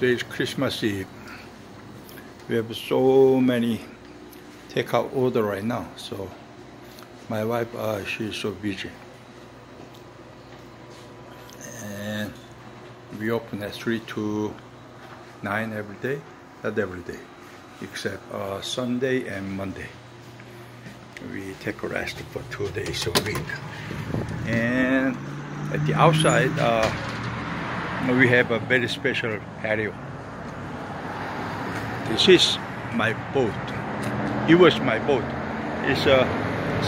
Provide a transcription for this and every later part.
Today is Christmas Eve. We have so many takeout order right now, so my wife, uh, she's so busy. And we open at 3 to 9 every day, not every day, except uh, Sunday and Monday. We take a rest for two days a week. And at the outside, uh, we have a very special patio. This is my boat. It was my boat. It's a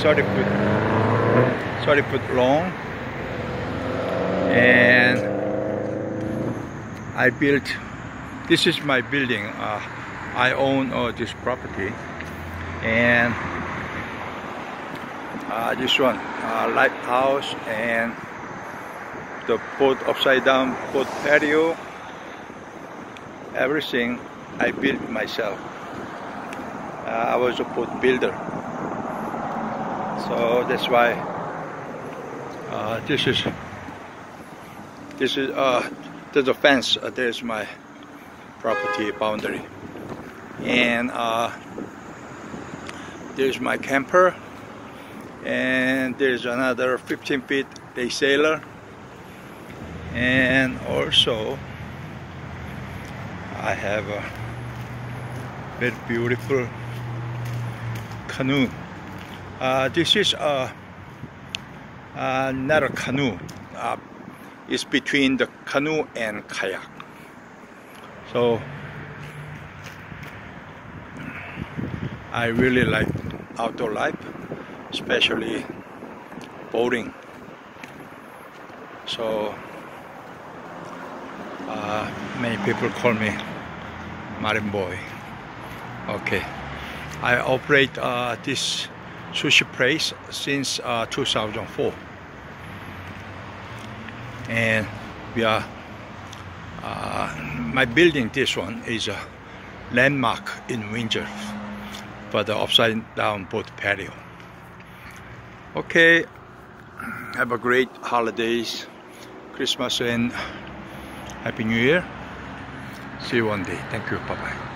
30 foot, 30 foot long, and I built. This is my building. Uh, I own uh, this property, and uh, this one, uh, lighthouse, and the boat upside down boat patio everything I built myself. Uh, I was a boat builder. So that's why uh, this is this is uh, there's a fence uh, there's my property boundary. And uh, there's my camper. And there's another 15 feet day sailor and also I have a very beautiful canoe. Uh, this is a, uh, not a canoe. Uh, it's between the canoe and kayak. So I really like outdoor life especially boating. So uh, many people call me Marine Boy. Okay, I operate uh, this sushi place since uh, 2004, and we are. Uh, my building, this one, is a landmark in Windsor for the upside down boat patio. Okay, have a great holidays, Christmas and Happy New Year. See you one day. Thank you. Bye bye.